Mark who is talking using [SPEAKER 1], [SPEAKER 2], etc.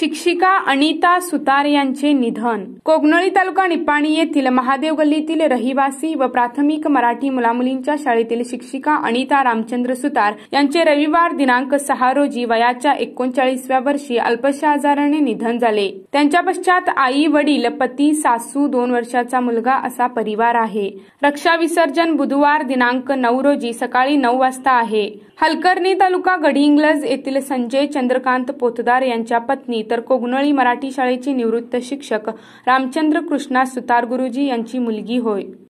[SPEAKER 1] शिक्षिका अनिता सुतार यांचे निधन. कोगनळी तालुका निपाणी येथील महादेव गल्लीतील रहिवासी व प्राथमिक मराठी मुलामुलींच्या शाळेतील शिक्षिका अनिता रामचंद्र सुतार यांचे रविवार दिनांक सहा रोजी वयाच्या एकोणचाळीसव्या वर्षी अल्पशा आजाराने निधन झाले. त्यांच्या पश्चात आई वडील पती सासू दोन वर्षाचा मुलगा असा परिवार आहे. रक्षा विसर्जन बुधवार दिनांक नऊ रोजी सकाळी नऊ वाजता आहे. हलकर्णी तालुका गडिंग्लज येथील संजय चंद्रकांत पोतदार यांच्या पत्नी तर कोगनळी मराठी शाळेचे निवृत्त शिक्षक रामचंद्र कृष्णा सुतार गुरुजी यांची मुलगी होय.